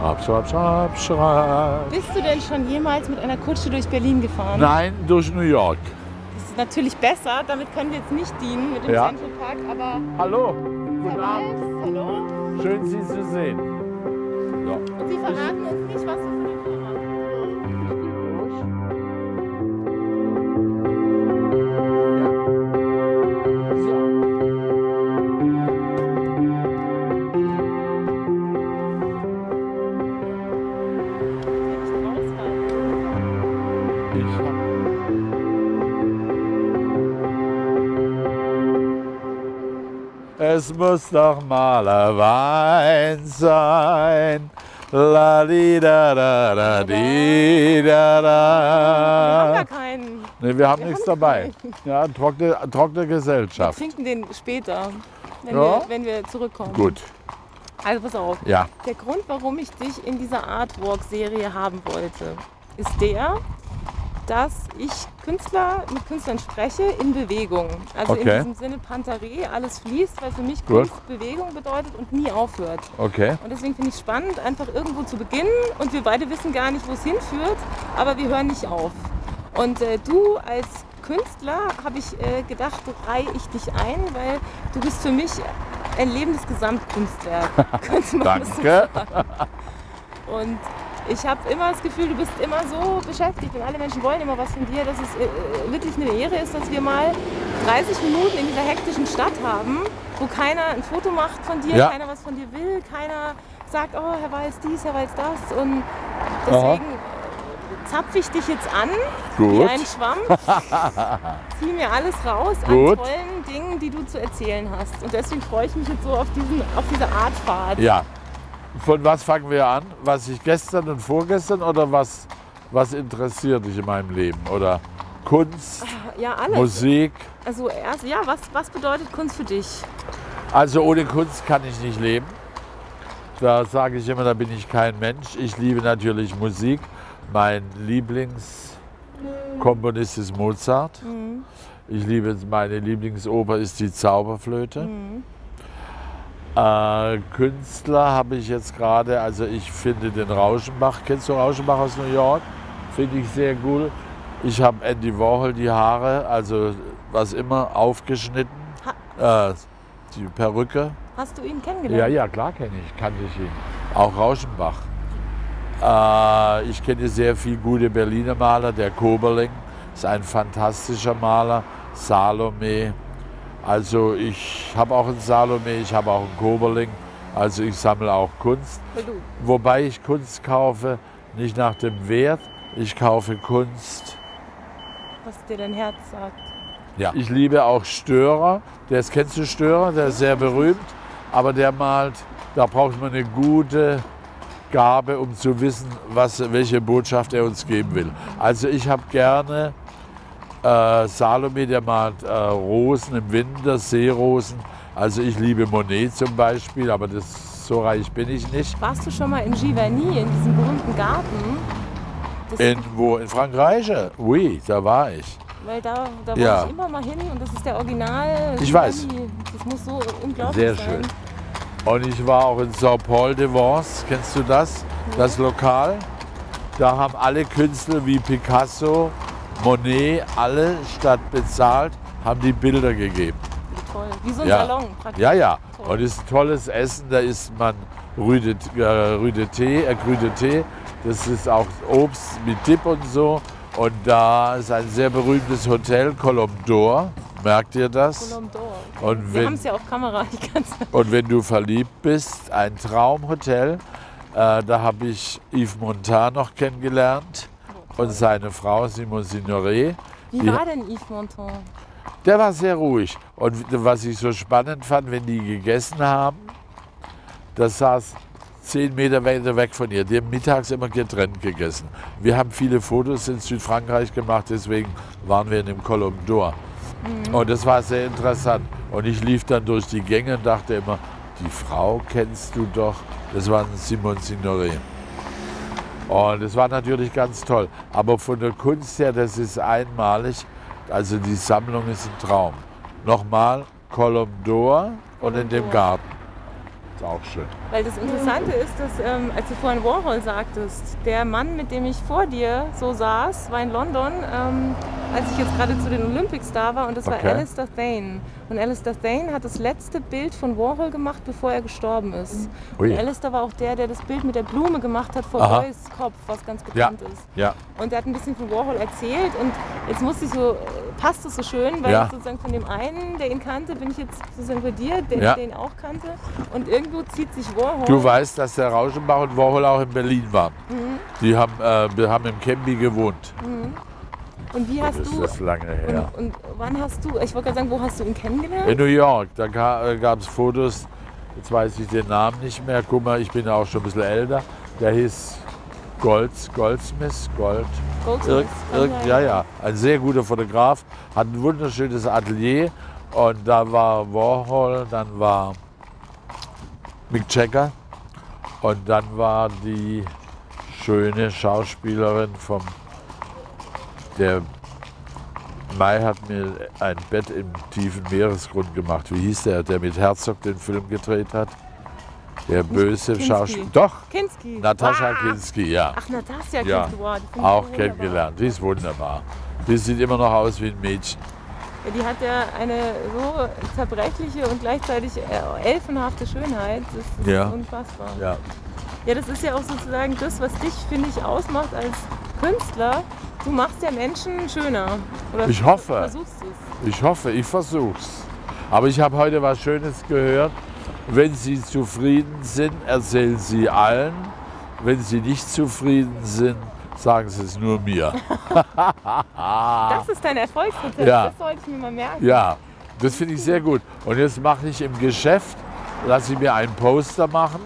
Schraub, schraub, schraub, schraub. Bist du denn schon jemals mit einer Kutsche durch Berlin gefahren? Nein, durch New York. Das ist natürlich besser, damit können wir jetzt nicht dienen mit dem Ja. Central Park, aber Hallo, guten Abend. Hallo? Schön, Sie zu sehen. So. Und Sie verraten uns nicht, was Sie Es muss doch Malerwein sein. La di da da da di da Wir haben da. gar keinen. Nee, wir haben Wir nichts haben dabei. Ja, trockene, trockene Wir Gesellschaft. trinken den später, wenn, Ja? wir, wenn wir zurückkommen. Gut, Also pass auf. ja. Der Grund, warum ich dich in dieser Artwork-Serie haben wollte, ist der, dass ich Künstler mit Künstlern spreche in Bewegung. Also in Okay. diesem Sinne Pantaré, alles fließt, weil für mich Gut. Kunst Bewegung bedeutet und nie aufhört. Okay. Und deswegen finde ich es spannend, einfach irgendwo zu beginnen und wir beide wissen gar nicht, wo es hinführt, aber wir hören nicht auf. Und äh, du als Künstler, habe ich äh, gedacht, reihe ich dich ein, weil du bist für mich ein lebendes Gesamtkunstwerk. könnte man das so Danke. sagen. Und ich habe immer das Gefühl, du bist immer so beschäftigt und alle Menschen wollen immer was von dir, dass es äh, äh, wirklich eine Ehre ist, dass wir mal 30 Minuten in dieser hektischen Stadt haben, wo keiner ein Foto macht von dir, Ja. keiner was von dir will, keiner sagt, oh, Herr Walz dies, Herr Walz das. Und deswegen zapfe ich dich jetzt an wie Gut. ein Schwamm, zieh mir alles raus Gut. an tollen Dingen, die du zu erzählen hast. Und deswegen freue ich mich jetzt so auf, diesen, auf diese Artfahrt. Ja. Von was fangen wir an? Was ich gestern und vorgestern oder was, was interessiert dich in meinem Leben? Oder Kunst, Ja, alles. Musik? Also erst, ja, was, was bedeutet Kunst für dich? Also ohne Kunst kann ich nicht leben. Da sage ich immer, da bin ich kein Mensch. Ich liebe natürlich Musik. Mein Lieblingskomponist ist Mozart. Ich liebe, meine Lieblingsoper ist die Zauberflöte. Äh, Künstler habe ich jetzt gerade, also ich finde den Rauschenbach, kennst du Rauschenbach aus New York? Finde ich sehr cool. Ich habe Andy Warhol die Haare, also was immer, aufgeschnitten. Äh, die Perücke. Hast du ihn Ja, kennengelernt? ja, klar kenne ich, kannte ich ihn. Auch Rauschenbach. Äh, ich kenne sehr viele gute Berliner Maler. Der Koberling ist ein fantastischer Maler. Salome. Also ich habe auch einen Salome, ich habe auch einen Koberling. Also ich sammle auch Kunst. Wobei ich Kunst kaufe, nicht nach dem Wert. Ich kaufe Kunst. Was dir dein Herz sagt. Ja. Ich liebe auch Störer. Der ist, kennst du Störer? Der ist sehr berühmt. Aber der malt, da braucht man eine gute Gabe, um zu wissen, was, welche Botschaft er uns geben will. Also ich habe gerne äh, Salome, der malt äh, Rosen im Winter, Seerosen. Also ich liebe Monet zum Beispiel, aber das, so reich bin ich nicht. Warst du schon mal in Giverny, in diesem berühmten Garten? Das, In, wo? In Frankreich? Oui, da war ich. weil da, da Ja. wollte ich immer mal hin und das ist der Original. Ich weiß. Giverny. Das muss so unglaublich Sehr sein. schön. Und ich war auch in Saint-Paul-de-Vence, kennst du das? Das Lokal. Da haben alle Künstler wie Picasso, Monet, alle statt bezahlt, haben die Bilder gegeben. Wie toll. Wie so ein Ja. Salon praktisch. Ja, ja. Toll. Und es ist ein tolles Essen. Da isst man Rüde, äh, Rüde Tee, äh, grüne Tee. Das ist auch Obst mit Dip und so. Und da ist ein sehr berühmtes Hotel, Colombe d'Or. Merkt ihr das? Colombe d'Or. Und Wir wenn- haben es ja auf Kamera. Und wenn du verliebt bist, ein Traumhotel. Äh, da habe ich Yves Montand noch kennengelernt und seine Frau Simon Signoret. Wie war denn Yves Montand? Der war sehr ruhig. Und was ich so spannend fand, wenn die gegessen haben, das saß zehn Meter weiter weg von ihr. Die haben mittags immer getrennt gegessen. Wir haben viele Fotos in Südfrankreich gemacht, deswegen waren wir in dem Colombe d'Or. Und das war sehr interessant. Und ich lief dann durch die Gänge und dachte immer, die Frau kennst du doch. Das war Simon Signoret. Und das war natürlich ganz toll. Aber von der Kunst her, das ist einmalig. Also die Sammlung ist ein Traum. nochmal Column d'Or und in dem. Garten. Ist auch schön. Weil das Interessante ist, dass, ähm, als du vorhin Warhol sagtest, der Mann, mit dem ich vor dir so saß, war in London, ähm, als ich jetzt gerade zu den Olympics da war, und das Okay. war Alistair Thane. Und Alistair Thane hat das letzte Bild von Warhol gemacht, bevor er gestorben ist. Ui. Und Alistair war auch der, der das Bild mit der Blume gemacht hat vor Aha. Boys Kopf, was ganz Ja, bekannt ist. ja. Und er hat ein bisschen von Warhol erzählt und jetzt musste ich so, äh, passt es so schön, weil Ja. sozusagen von dem einen, der ihn kannte, bin ich jetzt sozusagen bei dir, der, Ja. der ihn auch kannte. Und irgendwo zieht sich Warhol. Du weißt, dass der Rauschenbach und Warhol auch in Berlin waren. Mhm. Die haben, äh, wir haben im Campi gewohnt. Und wie hast Das du. ist lange her. Und, und wann hast du, ich wollte gerade sagen, wo hast du ihn kennengelernt? In New York, da gab es Fotos, jetzt weiß ich den Namen nicht mehr. Guck mal, ich bin ja auch schon ein bisschen älter. Der hieß Golds, Goldsmith, Gold. Goldsmith. Irg, irg, ja, ja, ein sehr guter Fotograf, hat ein wunderschönes Atelier. Und da war Warhol, dann war Mick Jagger und dann war die schöne Schauspielerin vom der Mai hat mir ein Bett im tiefen Meeresgrund gemacht. Wie hieß der, der mit Herzog den Film gedreht hat? Der böse. Schauspieler. Doch, Kinski. Natascha Ah. Kinski, ja. Ach, Natascha Ja. Kinski, wow, Auch kennengelernt. Die ist wunderbar. Die sieht immer noch aus wie ein Mädchen. Die hat ja eine so zerbrechliche und gleichzeitig äh, elfenhafte Schönheit. Das ist Ja. unfassbar. Ja. Ja, das ist ja auch sozusagen das, was dich, finde ich, ausmacht als Künstler. Du machst ja Menschen schöner. Oder Ich hoffe. Versuchst es. Ich hoffe, ich versuch's. Aber ich habe heute was Schönes gehört. Wenn Sie zufrieden sind, erzählen Sie allen. Wenn Sie nicht zufrieden sind, sagen Sie es nur mir. Das ist dein Erfolgsrezept. Ja. Das sollte ich mir mal merken. Ja, das finde ich sehr gut. Und jetzt mache ich im Geschäft, lasse ich mir einen Poster machen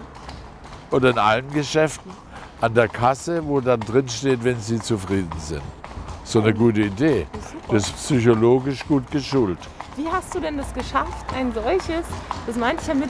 oder in allen Geschäften an der Kasse, wo dann drin steht, wenn Sie zufrieden sind. So eine gute Idee. Das ist psychologisch gut geschult. Wie hast du denn das geschafft, ein solches, das meinte ich ja mit,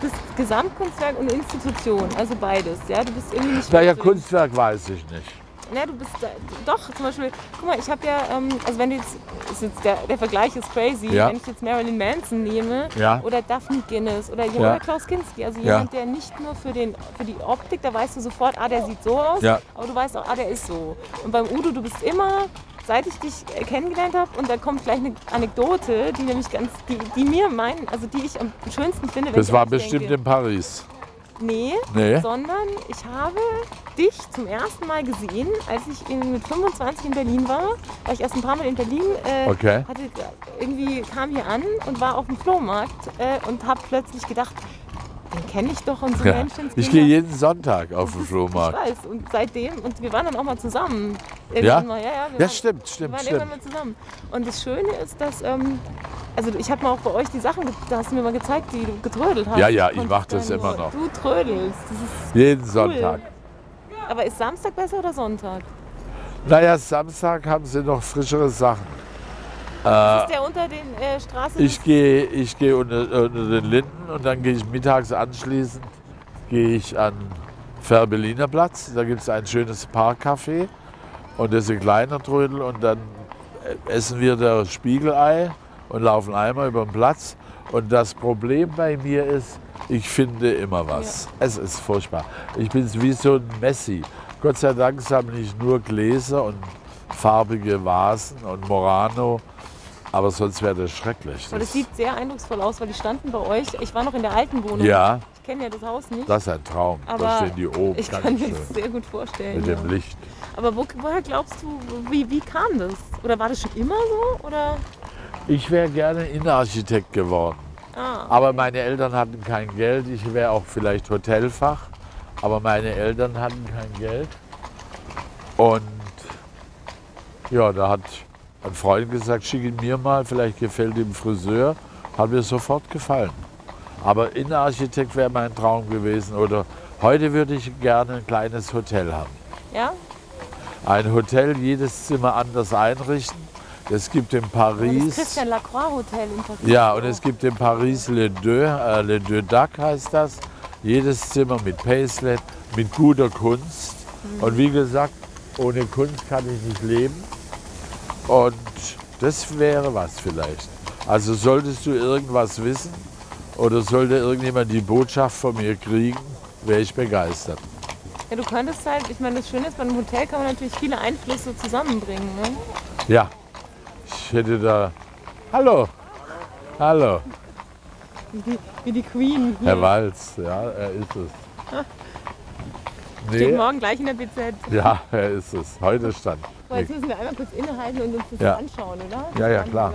das Gesamtkunstwerk und Institution, also beides. Ja, du bist irgendwie nicht. Naja, Kunstwerk weiß ich nicht. Ja, du bist da, doch, zum Beispiel, guck mal, ich habe ja, ähm, also wenn du jetzt, jetzt der, der Vergleich ist crazy, Ja. wenn ich jetzt Marilyn Manson nehme Ja. oder Daphne Guinness oder jemand, Ja. Klaus Kinski, also Ja. jemand, der nicht nur für, den, für die Optik, da weißt du sofort, ah, der sieht so aus, Ja. aber du weißt auch, ah, der ist so. Und beim Udo, du bist immer, seit ich dich äh, kennengelernt habe, und da kommt gleich eine Anekdote, die nämlich ganz, die, die mir meinen, also die ich am schönsten finde, Das war bestimmt denke. in Paris. Nee, Nee? sondern ich habe dich zum ersten Mal gesehen, als ich in, mit 25 in Berlin war. War ich erst ein paar Mal in Berlin. Äh, Okay. hatte, irgendwie kam hier an und war auf dem Flohmarkt äh, und habe plötzlich gedacht, den kenne ich doch so Ja. Menschenskinder. Ich gehe jeden Sonntag auf den Flohmarkt. Ich weiß. Und seitdem, und wir waren dann auch mal zusammen. Ja? Mal. Ja, ja, wir Ja, waren, stimmt, wir stimmt, waren stimmt. irgendwann mal zusammen. Und das Schöne ist, dass, ähm, also ich habe mal auch bei euch die Sachen, da hast du mir mal gezeigt, die du getrödelt hast. Ja, ja, ich Und mach das immer noch. Du trödelst. Jeden Sonntag. aber ist Samstag besser oder Sonntag? Naja, Samstag haben sie noch frischere Sachen. Ist der unter den äh, Straßen? Ich gehe ich gehe unter, unter den Linden und dann gehe ich mittags anschließend gehe ich an Ferbeliner Platz. Da gibt es ein schönes Parkcafé und das ist ein kleiner Trödel und dann äh, essen wir das Spiegelei und laufen einmal über den Platz. Und das Problem bei mir ist, ich finde immer was. Es ist furchtbar. Ich bin wie so ein Messi. Gott sei Dank sammle ich nur Gläser und farbige Vasen und Morano. Aber sonst wäre das schrecklich. Aber das sieht sehr eindrucksvoll aus, weil die standen bei euch. Ich war noch in der alten Wohnung. ja, Ich kenne ja das Haus nicht. das ist ein Traum. da aber stehen die oben ich kann mir das sehr gut vorstellen. mit Ja. dem Licht. Aber wo, woher glaubst du, wie, wie kam das? Oder war das schon immer so? Oder? Ich wäre gerne Innenarchitekt geworden. Ah, Aber meine Eltern hatten kein Geld. Ich wäre auch vielleicht Hotelfach. Aber meine Eltern hatten kein Geld. Und ja, da hat ein Freund gesagt, schick ihn mir mal, vielleicht gefällt ihm Friseur. Hat mir sofort gefallen. Aber Innenarchitekt wäre mein Traum gewesen. Oder heute würde ich gerne ein kleines Hotel haben. ja? Ein Hotel, jedes Zimmer anders einrichten. Es gibt in Das Paris. Christian Lacroix Hotel in Paris. Ja, und es gibt in Paris Le Deux, äh, Le Deux Dac heißt das. Jedes Zimmer mit Paisley, mit guter Kunst. Und wie gesagt, ohne Kunst kann ich nicht leben. Und das wäre was vielleicht. Also solltest du irgendwas wissen oder sollte irgendjemand die Botschaft von mir kriegen, wäre ich begeistert. Ja, du könntest halt, ich meine, das Schöne ist, bei einem Hotel kann man natürlich viele Einflüsse zusammenbringen. Ne? Ja, ich hätte da. Hallo, hallo, Wie, die, wie die Queen. Hier. Herr Walz, ja, er ist es. Steht Nee, morgen gleich in der BZ. ja, er ist es. Heute stand. So, jetzt müssen wir einmal kurz innehalten und uns das Ja. anschauen, oder? Ja, ja, Das klar.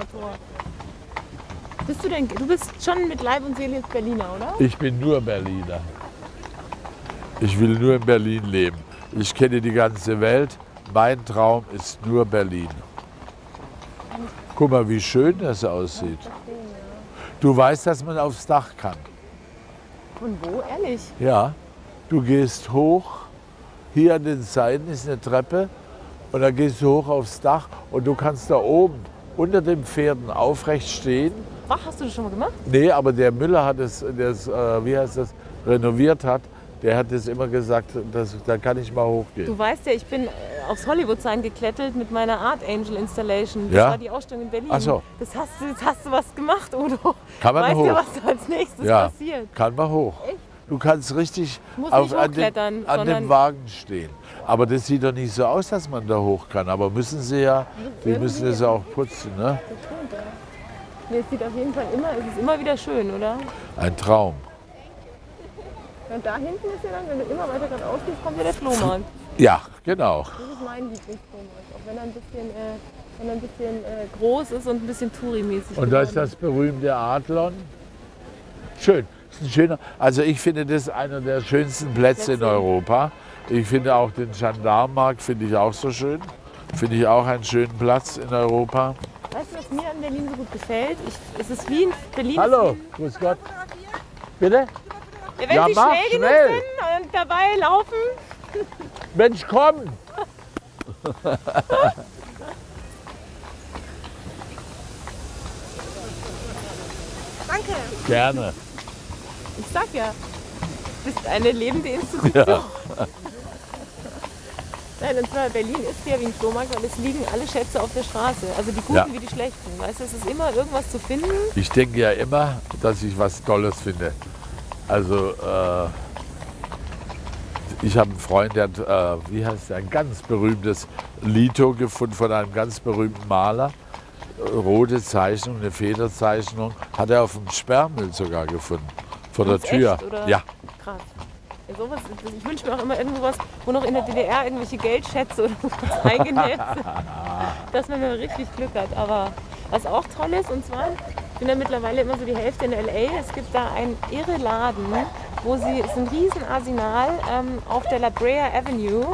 Bist du denn, du bist schon mit Leib und Seele jetzt Berliner, oder? Ich bin nur Berliner. Ich will nur in Berlin leben. Ich kenne die ganze Welt. Mein Traum ist nur Berlin. Guck mal, wie schön das aussieht. Du weißt, dass man aufs Dach kann. Von wo? Ehrlich? Ja, du gehst hoch. Hier an den Seiten ist eine Treppe und dann gehst du hoch aufs Dach und du kannst da oben unter den Pferden aufrecht stehen. Ach, hast du das schon mal gemacht? Nee, aber der Müller hat es, der es äh, wie heißt das, renoviert hat, der hat es immer gesagt, dass, da kann ich mal hochgehen. Du weißt ja, ich bin äh, aufs Hollywood-Sign geklettert mit meiner Art Angel Installation. Das Ja? war die Ausstellung in Berlin. Ach so. Das hast du, jetzt hast du was gemacht, Udo. Kann man weißt hoch? du, was als nächstes ja, passiert? kann man hoch. Echt? Du kannst richtig auf, an, dem, an dem Wagen stehen. Aber das sieht doch nicht so aus, dass man da hoch kann. Aber müssen sie ja, die müssen es auch putzen. Ne? Nee, es sieht auf jeden Fall immer, es ist immer wieder schön, oder? Ein Traum. Und da hinten ist ja dann, wenn du immer weiter geradeaus gehst, kommt ja der Flohmarkt. Ja, genau. Das ist mein Lieblingsflohmarkt, auch wenn er ein bisschen, äh, wenn er ein bisschen äh, groß ist und ein bisschen Touri-mäßig Und da ist das berühmte Adlon. Schön. Ist ein schöner, also ich finde das einer der schönsten Plätze in. Europa. Ich finde auch den Gendarmenmarkt finde ich auch so schön. Finde ich auch einen schönen Platz in Europa. Weißt du, was mir an Berlin so gut gefällt? Ich, es ist wie in Berlin. Hallo, grüß Gott. Bitte? Ja, wenn Ja, sie mach schnell genug schnell. sind und dabei laufen. Mensch, komm! Danke. Gerne. Ich sag ja, du bist eine lebende Institution. Ja. Nein, und zwar Berlin ist ja wie ein Flohmarkt, weil es liegen alle Schätze auf der Straße. Also die guten Ja. wie die schlechten. Weißt du, es ist immer irgendwas zu finden. Ich denke ja immer, dass ich was Tolles finde. Also, äh, ich habe einen Freund, der hat, äh, wie heißt der, ein ganz berühmtes Lito gefunden von einem ganz berühmten Maler. Rote Zeichnung, eine Federzeichnung, hat er auf dem Sperrmüll sogar gefunden. Vor der Tür. echt, oder? Ja, Krass. Ja, sowas, ich wünsche mir auch immer irgendwas, wo noch in der DDR irgendwelche Geldschätze oder was eingenäht sind, dass man mal richtig Glück hat. Aber was auch toll ist, und zwar, ich bin ja mittlerweile immer so die Hälfte in L.A., es gibt da einen irre Laden, wo sie, es ist ein riesen Arsenal ähm, auf der La Brea Avenue,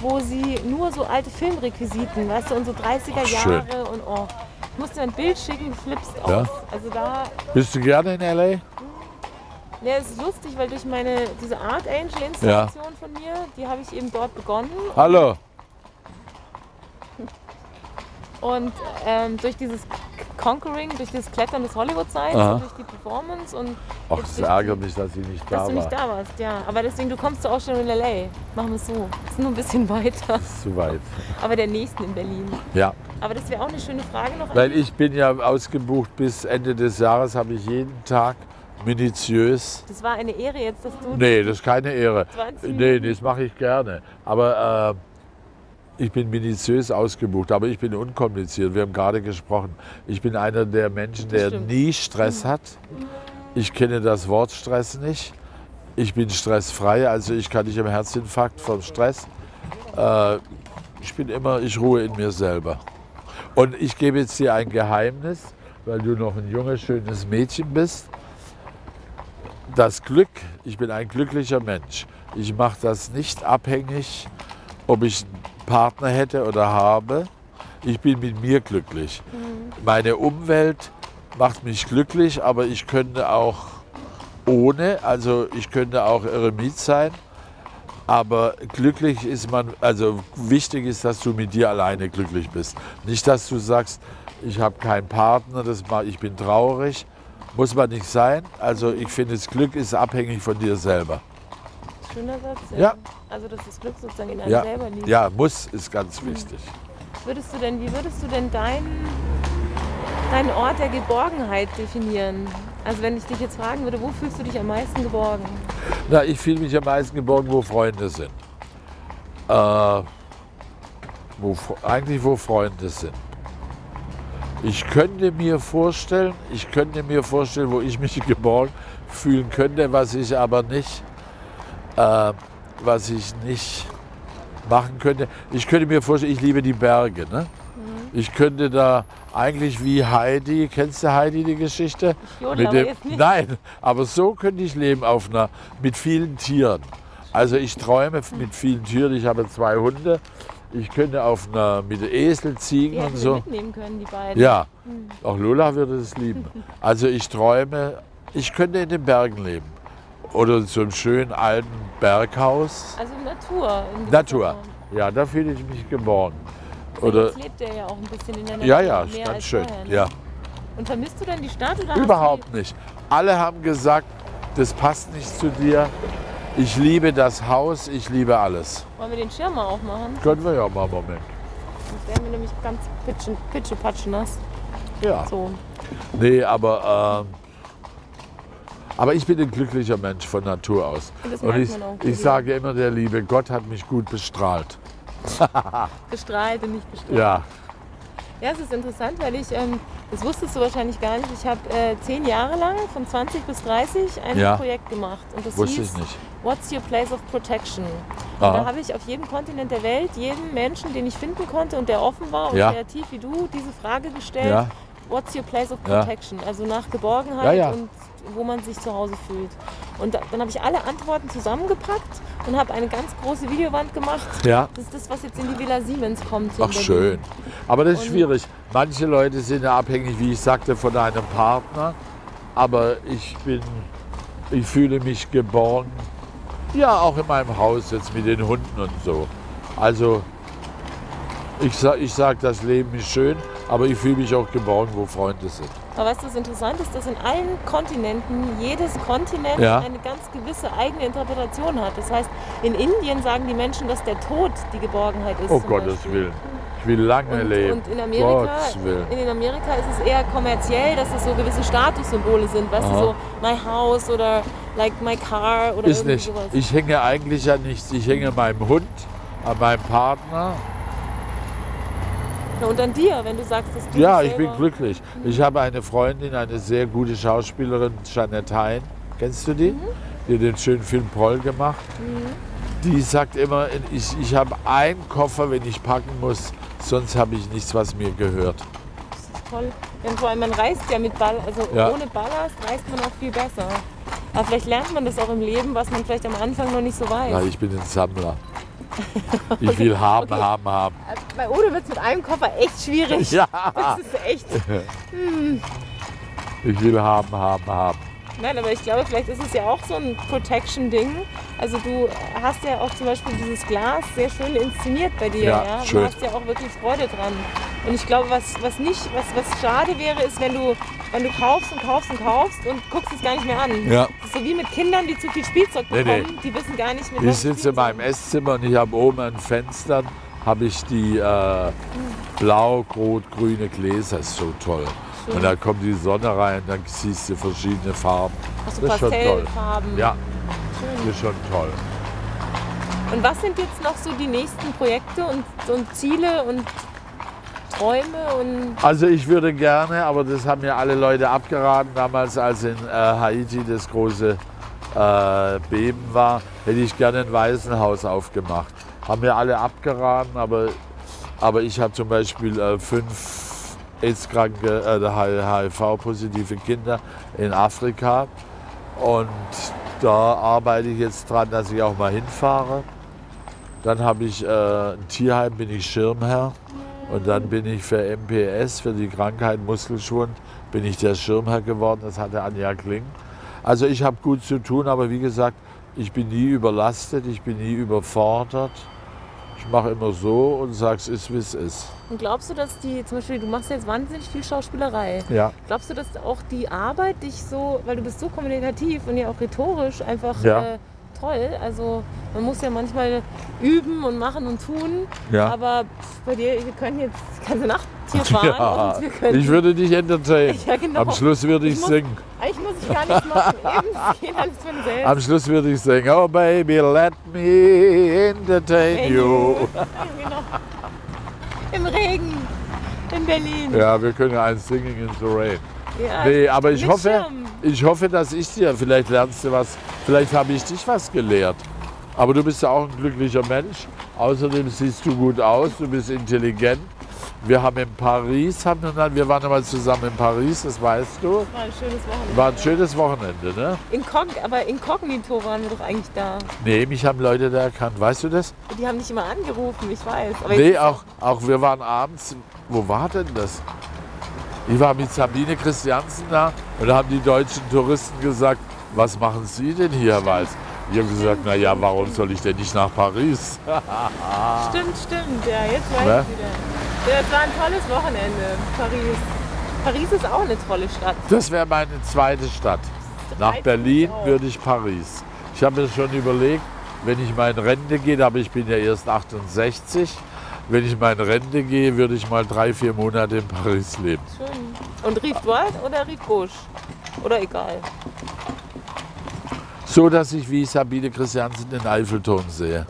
wo sie nur so alte Filmrequisiten, weißt du, und so 30er Ach, schön. Jahre und oh, ich muss dir ein Bild schicken, flippst Ja. aus. Also da bist du gerne in L.A.? Ja, es ist lustig, weil durch meine diese Art Angel Installation von mir, die habe ich eben dort begonnen Hallo. und ähm, durch dieses Conquering, durch dieses Klettern des Hollywood und durch die Performance und Ach, es ärgert mich, dass ich nicht dass da du nicht war. da warst, ja. Aber deswegen, du kommst zur Ausstellung in LA. Machen wir es so. Ist nur ein bisschen weiter, Ist zu weit. aber der nächsten in Berlin. Ja. Aber das wäre auch eine schöne Frage noch. Weil ich bin ja ausgebucht bis Ende des Jahres, habe ich jeden Tag minutiös. Das war eine Ehre jetzt, dass du. Nee, das ist keine Ehre. 20 Nee, das mache ich gerne. Aber äh, ich bin minutiös ausgebucht, aber ich bin unkompliziert. Wir haben gerade gesprochen. Ich bin einer der Menschen, der nie Stress hat. Ich kenne das Wort Stress nicht. Ich bin stressfrei, also ich kann nicht im Herzinfarkt vom Stress. Äh, ich bin immer, ich ruhe in mir selber. Und ich gebe jetzt dir ein Geheimnis, weil du noch ein junges, schönes Mädchen bist. Das Glück, ich bin ein glücklicher Mensch. Ich mache das nicht abhängig, ob ich einen Partner hätte oder habe. Ich bin mit mir glücklich. Meine Umwelt macht mich glücklich, aber ich könnte auch ohne, also ich könnte auch Eremit sein. Aber glücklich ist man, also wichtig ist, dass du mit dir alleine glücklich bist. Nicht, dass du sagst, ich habe keinen Partner, das mal, ich bin traurig. Muss man nicht sein. Also ich finde, das Glück ist abhängig von dir selber. Schöner Satz. Ja. Also, dass das Glück sozusagen in einem Ja, selber liegt. Mhm. ja muss ist ganz wichtig. Würdest du denn, wie würdest du denn deinen deinen Ort der Geborgenheit definieren? Also wenn ich dich jetzt fragen würde, wo fühlst du dich am meisten geborgen? Na, ich fühle mich am meisten geborgen, wo Freunde sind. Äh, wo, eigentlich wo Freunde sind. Ich könnte mir vorstellen, ich könnte mir vorstellen, wo ich mich geborgen fühlen könnte, was ich aber nicht, äh, was ich nicht machen könnte. Ich könnte mir vorstellen, ich liebe die Berge. Ne? Mhm. Ich könnte da eigentlich wie Heidi, kennst du Heidi die Geschichte? Ich mit dem, jetzt nicht. Nein, aber so könnte ich leben auf einer mit vielen Tieren. Also ich träume mit vielen Tieren. Ich habe zwei Hunde ich könnte auf einer mit Esel, Ziegen die und so. mitnehmen können, die beiden. Ja, hm. auch Lola würde es lieben. Also ich träume, ich könnte in den Bergen leben. Oder in so einem schönen alten Berghaus. Also Natur. Natur. Ja, da fühle ich mich geboren. Oder jetzt lebt er ja auch ein bisschen in der Natur. Ja, ja, ist ganz schön. Vorher, ne? ja. Und vermisst du denn die Stadt? Oder Überhaupt nicht. Alle haben gesagt, das passt nicht zu dir. Ich liebe das Haus, ich liebe alles. Wollen wir den Schirm mal aufmachen? Können wir ja mal, Moment. Sonst wären wir nämlich ganz pitschen, pitschepatschnass. Ja. So. Nee, aber, ähm, aber ich bin ein glücklicher Mensch von Natur aus. Und, das Und ich, man auch ich sage immer, der liebe Gott hat mich gut bestrahlt. Bestrahlt und nicht bestrahlt. Ja, Ja, es ist interessant, weil ich, ähm, das wusstest du wahrscheinlich gar nicht, ich habe äh, zehn Jahre lang, von 20 bis 30, ein Ja. Projekt gemacht. Und das wusste hieß. What's Your Place of Protection? Und Aha. da habe ich auf jedem Kontinent der Welt, jedem Menschen, den ich finden konnte und der offen war und Ja. kreativ wie du, diese Frage gestellt. Ja. What's your place of Ja. protection? Also nach Geborgenheit Ja, ja. und wo man sich zu Hause fühlt. Und da, dann habe ich alle Antworten zusammengepackt und habe eine ganz große Videowand gemacht. Ja. Das ist das, was jetzt in die Villa Siemens kommt. Ach schön. Aber das ist Und- schwierig. Manche Leute sind ja abhängig, wie ich sagte, von einem Partner. Aber ich bin, ich fühle mich geborgen. Ja, auch in meinem Haus jetzt mit den Hunden und so. Also ich sag, ich sag, das Leben ist schön, aber ich fühle mich auch geborgen, wo Freunde sind. Aber weißt du, was interessant ist, dass in allen Kontinenten jedes Kontinent Ja. eine ganz gewisse eigene Interpretation hat. Das heißt, in Indien sagen die Menschen, dass der Tod die Geborgenheit ist. Oh Gottes Beispiel. Willen. Ich will lange Und, leben. und in Amerika, in Amerika ist es eher kommerziell, dass es so gewisse Statussymbole sind. Weißt du, Aha. so my house oder like my car oder Ist nicht. sowas. Ich hänge eigentlich an nichts. Ich hänge meinem Hund, an meinem Partner. Ja, und an dir, wenn du sagst, dass du Ja, ich bin glücklich. Ich habe eine Freundin, eine sehr gute Schauspielerin, Jeanette Hein. Kennst du die? Die hat den schönen Film Proll gemacht. Die sagt immer, ich, ich habe einen Koffer, wenn ich packen muss, sonst habe ich nichts, was mir gehört. Das ist toll. Und vor allem, man reist ja mit Ball, also Ja. ohne Ballast reist man auch viel besser. Aber vielleicht lernt man das auch im Leben, was man vielleicht am Anfang noch nicht so weiß. Ja, ich bin ein Sammler. Ich will haben, Okay. haben, haben. Also Bei Ode wird es mit einem Koffer echt schwierig. Ja, Das ist echt. ich will haben, haben, haben. Nein, aber ich glaube, vielleicht ist es ja auch so ein Protection-Ding. Also du hast ja auch zum Beispiel dieses Glas sehr schön inszeniert bei dir. Ja, Ja, schön. Du hast ja auch wirklich Freude dran. Und ich glaube, was, was nicht, was, was schade wäre, ist, wenn du, wenn du kaufst und kaufst und kaufst und guckst es gar nicht mehr an. Ja. Das ist so wie mit Kindern, die zu viel Spielzeug Nee, bekommen. nee. Die wissen gar nicht mehr, Ich sitze in meinem Esszimmer und ich habe oben an Fenstern habe ich die äh, blau, rot, grüne Gläser. Das ist so toll. Schön. Und da kommt die Sonne rein, dann siehst du verschiedene Farben. Ach so, Das ist schon toll. Ja, Schön. das ist schon toll. Und was sind jetzt noch so die nächsten Projekte und, und Ziele und Träume und Also ich würde gerne, aber das haben mir alle Leute abgeraten, damals als in äh, Haiti das große äh, Beben war, hätte ich gerne ein Waisenhaus aufgemacht. Haben mir alle abgeraten, aber, aber ich habe zum Beispiel äh, fünf AIDS-kranke, äh, HIV-positive Kinder in Afrika und da arbeite ich jetzt dran, dass ich auch mal hinfahre. Dann habe ich äh, ein Tierheim, bin ich Schirmherr. Und dann bin ich für MPS, für die Krankheit Muskelschwund, bin ich der Schirmherr geworden. Das hatte Anja Kling. Also ich habe gut zu tun, aber wie gesagt, ich bin nie überlastet, ich bin nie überfordert. Ich mache immer so und sage, es ist, wie es ist. Und glaubst du, dass die, zum Beispiel, du machst jetzt wahnsinnig viel Schauspielerei. Ja. Glaubst du, dass auch die Arbeit dich so, weil du bist so kommunikativ und ja auch rhetorisch einfach Ja. äh, toll. Also man muss ja manchmal üben und machen und tun. Ja. Aber pff, bei dir, wir können jetzt die ganze Nacht hier fahren Ja, ich würde dich entertainen. Ja, genau. Am Schluss würde ich Ich muss- singen. Eigentlich muss ich gar nichts machen. Eben, geht alles von selbst. Am Schluss würde ich singen, oh baby, let me entertain you. genau. Im Regen in Berlin. Ja, wir können ja ein Singing in the Rain. Ja, Nee, aber ich hoffe, Schirm. ich hoffe, dass ich dir, vielleicht lernst du was, vielleicht habe ich dich was gelehrt. Aber du bist ja auch ein glücklicher Mensch. Außerdem siehst du gut aus, du bist intelligent. Wir haben in Paris, haben wir, wir waren einmal zusammen in Paris, das weißt du. War ein schönes Wochenende. War ein schönes Wochenende, ne? Incog aber inkognito waren wir doch eigentlich da. Nee, mich haben Leute da erkannt, weißt du das? Die haben nicht immer angerufen, ich weiß. Aber Nee, auch, auch wir waren abends, wo war denn das? Ich war mit Sabine Christiansen da und da haben die deutschen Touristen gesagt, was machen Sie denn hier, Weiß? Ich habe gesagt, na ja, warum soll ich denn nicht nach Paris? Stimmt, stimmt. Ja, jetzt weiß Ne? ich wieder. Ja, das war ein tolles Wochenende. Paris. Paris ist auch eine tolle Stadt. Das wäre meine zweite Stadt. Nach Berlin würde ich Paris. Ich habe mir schon überlegt, wenn ich mal in Rente gehe, aber ich bin ja erst 68, wenn ich mal in Rente gehe, würde ich mal drei, vier Monate in Paris leben. Schön. Und Rive Droit oder Rive Gauche? Oder egal. So, dass ich wie Sabine Christiansen den Eiffelturm sehe.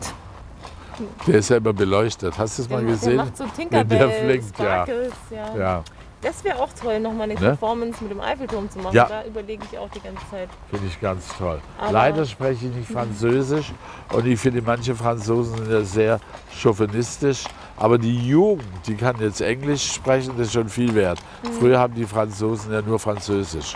Der ist ja immer beleuchtet. Hast du es mal gesehen? der macht so Tinkerbell, der flinkt, ja. Ja. Ja, Das wäre auch toll, nochmal eine Ne? Performance mit dem Eiffelturm zu machen. Ja. Da überlege ich auch die ganze Zeit. finde ich ganz toll. Aber- Leider spreche ich nicht Französisch und ich finde, manche Franzosen sind ja sehr chauvinistisch. Aber die Jugend, die kann jetzt Englisch sprechen, das ist schon viel wert. Mhm. Früher haben die Franzosen ja nur Französisch.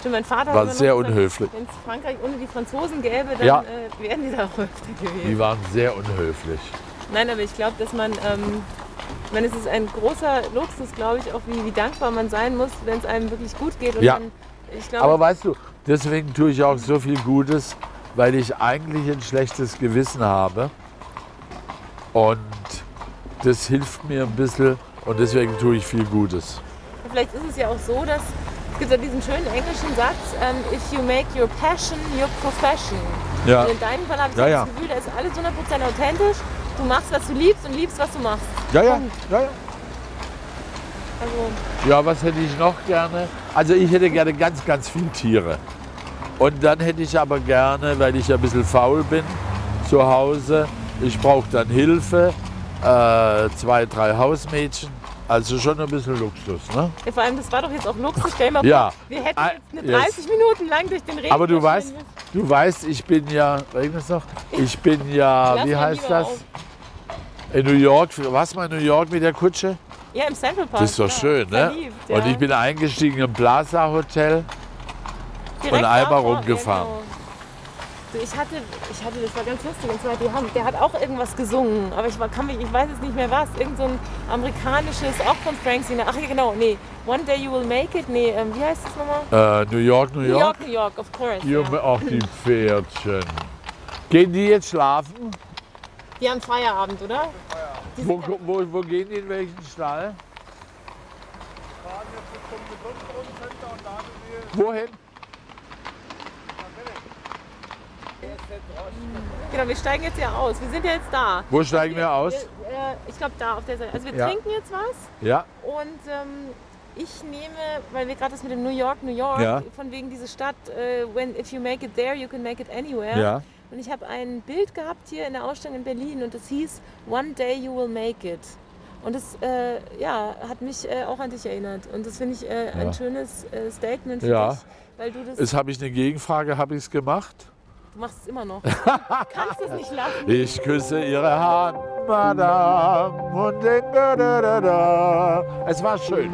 Stimmt, mein Vater War sehr noch unhöflich. Wenn es Frankreich ohne die Franzosen gäbe, dann Ja. äh, wären die da auch öfter gewesen. Die waren sehr unhöflich. Nein, aber ich glaube, dass man, ähm, ich meine, es ist ein großer Luxus, glaube ich, auch wie, wie dankbar man sein muss, wenn es einem wirklich gut geht. Ja. man, ich glaube, Aber weißt du, deswegen tue ich auch so viel Gutes, weil ich eigentlich ein schlechtes Gewissen habe. Und das hilft mir ein bisschen und deswegen tue ich viel Gutes. vielleicht ist es ja auch so, dass es gibt ja diesen schönen englischen Satz, ähm, if you make your passion your profession. Ja. Und in deinem Fall habe ich Ja, ja. das Gefühl, da ist alles 100% authentisch. Du machst, was du liebst und liebst, was du machst. Ja, ja, Punkt. ja, ja. Also, Ja, was hätte ich noch gerne? Also ich hätte gerne ganz, ganz viele Tiere. Und dann hätte ich aber gerne, weil ich ja ein bisschen faul bin zu Hause, ich brauche dann Hilfe, äh, zwei, drei Hausmädchen. Also schon ein bisschen Luxus, ne? ja, vor allem, das war doch jetzt auch Luxus. Stell mal Ja. vor, wir hätten Ah, jetzt eine yes. 30 Minuten lang durch den Regen Aber du weißt, du weißt, ich bin ja, regnet es noch? Ich bin ja, wie heißt das? auf. In New York, warst du mal in New York mit der Kutsche? Ja, im Central Park. Das ist doch ja. schön, ne? Verliebt, Und ja. ich bin eingestiegen im Plaza Hotel. Direkt und einmal davor, rumgefahren. genau. Du, Ich hatte, ich hatte, das war ganz lustig, und zwar, die haben, der hat auch irgendwas gesungen, aber ich, war, kann mich, ich weiß jetzt nicht mehr was, irgend so ein amerikanisches, auch von Frank Sinatra, ach ja genau, nee, One Day You Will Make It, nee, ähm, wie heißt das nochmal? Äh, New York, New New York. York, New York, of course. Hier, Ja. Ach, die Pferdchen. Gehen die jetzt schlafen? Die haben Feierabend, oder? Die Wo, wo, wo gehen die in welchen Stall? Wohin? Genau, wir steigen jetzt ja aus. Wir sind ja jetzt da. Wo steigen wir aus? Wir, äh, ich glaube da auf der Seite. Also wir Ja. trinken jetzt was Ja, und ähm, ich nehme, weil wir gerade das mit dem New York, New York, Ja. von wegen diese Stadt, äh, when if you make it there, you can make it anywhere. ja. Und ich habe ein Bild gehabt hier in der Ausstellung in Berlin und das hieß One Day You Will Make It. Und das äh, ja, hat mich äh, auch an dich erinnert. Und das finde ich äh, Ja. ein schönes äh, Statement für Ja. dich, weil du das, Jetzt habe ich eine Gegenfrage, habe ich es gemacht? Du machst es immer noch. Du kannst es nicht lassen. Ich küsse ihre Hand, Madame, und den da, da, da, da. Es war schön.